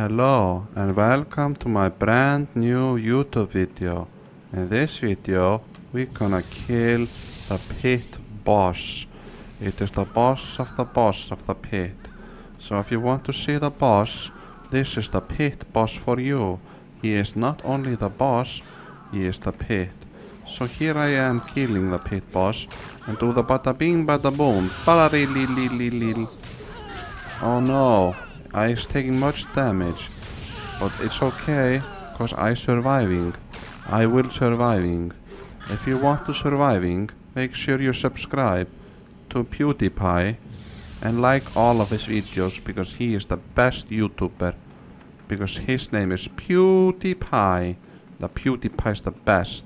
Hello and welcome to my brand new YouTube video. In this video, we're gonna kill the pit boss. It is the boss of the boss of the pit. So if you want to see the boss, this is the pit boss for you. He is not only the boss, he is the pit. So here I am killing the pit boss and do the bada bing bada boom. Oh no, I is taking much damage. But it's okay, cause I surviving. I will surviving. If you want to surviving, make sure you subscribe to PewDiePie and like all of his videos because he is the best YouTuber. Because his name is PewDiePie. The PewDiePie is the best.